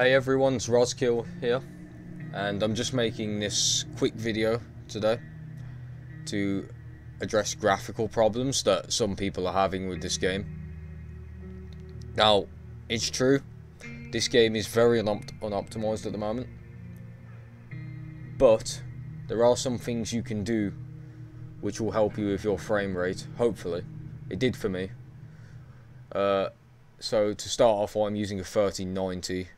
Hey everyone, it's Rozkil here, and I'm just making this quick video today to address graphical problems that some people are having with this game. Now, it's true, this game is very unopt unoptimized at the moment, but there are some things you can do which will help you with your frame rate, hopefully. It did for me. Uh, so to start off, I'm using a 3090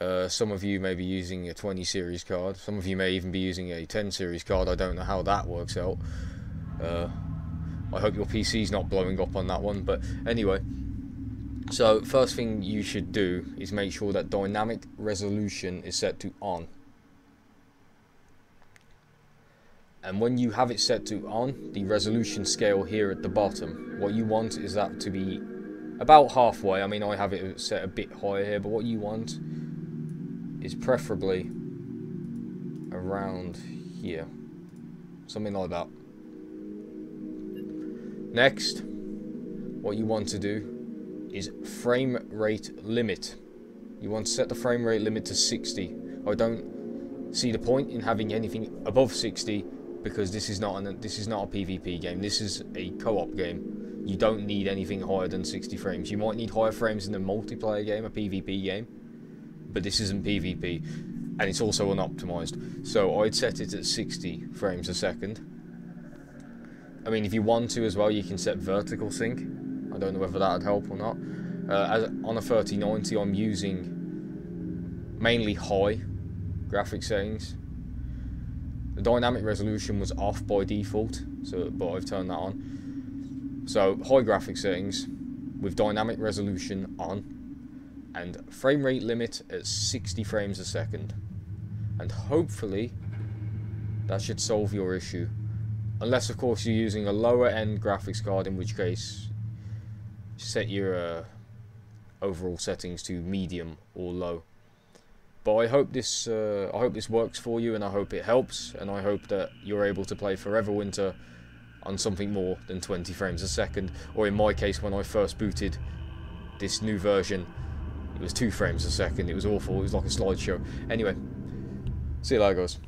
uh, some of you may be using a 20 series card. Some of you may even be using a 10 series card. I don't know how that works out. Uh, I hope your PC's not blowing up on that one. But anyway, so first thing you should do is make sure that dynamic resolution is set to on. And when you have it set to on, the resolution scale here at the bottom, what you want is that to be about halfway. I mean, I have it set a bit higher here, but what you want is preferably around here. Something like that. Next, what you want to do is frame rate limit. You want to set the frame rate limit to 60. I don't see the point in having anything above 60 because this is not an, this is not a PvP game. This is a co-op game. You don't need anything higher than 60 frames. You might need higher frames in a multiplayer game, a PvP game, but this isn't PvP, and it's also unoptimized. So I'd set it at 60 frames a second. I mean, if you want to as well, you can set vertical sync. I don't know whether that would help or not. Uh, as, on a 3090, I'm using mainly high graphic settings. The dynamic resolution was off by default, so but I've turned that on. So high graphic settings with dynamic resolution on and frame rate limit at 60 frames a second. And hopefully that should solve your issue. Unless of course you're using a lower end graphics card in which case set your uh, overall settings to medium or low. But I hope this uh, I hope this works for you and I hope it helps and I hope that you're able to play Forever Winter on something more than 20 frames a second or in my case when I first booted this new version it was two frames a second. It was awful. It was like a slideshow. Anyway, see you later, guys.